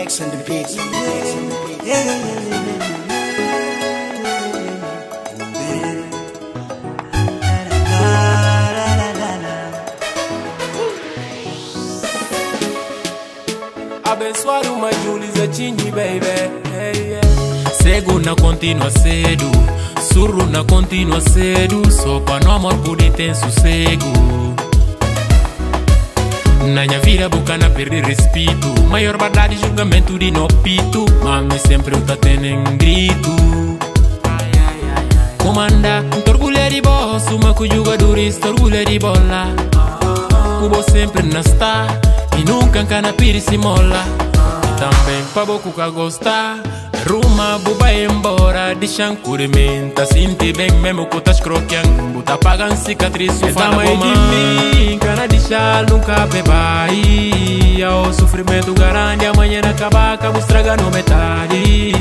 Dex on the yeah, Abençoado uma Julie Zachinji, baby. Hey, yeah. Cego na contínua cedo, surro na contínua cedo, só para no amor pude ter sossego. Una vira vita bucana per il respeito Maior bardade julgamento di no pito Mami sempre un tatene in grito Comanda, torgulha di boss Uma com jogadores, torgulha di bola. Cubo sempre na star E nunca cana piri se mola. E também pra boca gostar Ruma buba embora, deixam curimenta Sinti bem mesmo que tá escroqueando Tá pagando cicatriz, o fala mãe de mim Cana deixar nunca bebai O sofrimento garante amanhã acabar Cabo estraga no metade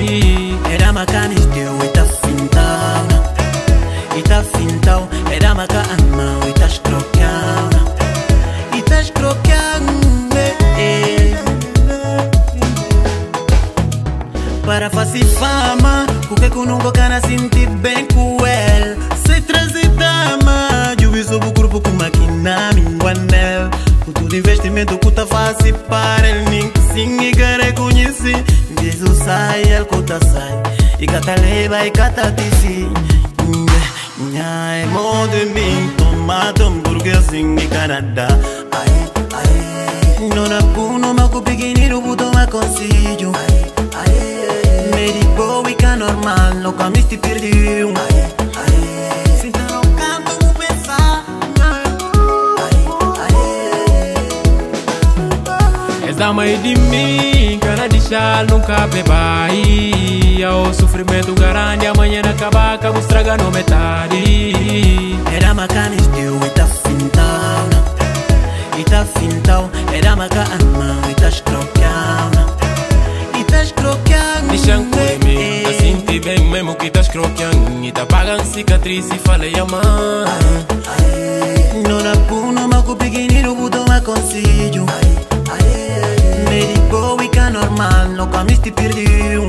Era macanis teu e tá para fasi fama. Kukekunungokana sinti benkuel setrazidama juvi sobu corpo kumakinami ngwanel kutudo investimento kuta fasi para el nin singi sai el kuta sai ikataleba ikatatisi nyae mode tomatom tomato hamburguesingi canada nona puno makupiginiro buto makonsillo ay. Ai Medico e cá normal No caminho te perdi Ai, ai Se tá no. Canto, vou pensar Ai, ai Essa mãe de mim, cana deixar nunca bebai O sofrimento garante amanhã acabar Cabo estraga no metade Era macanis teu e tá fintão E tá fintão Era maca ama e tá E tá chan coime Assim te bem mesmo que estás croquian E te apagam cicatriz e falei a mãe Nona puno, maco pequenino, buto ma consiglio. Me di boa e normal, não camis te perdiu.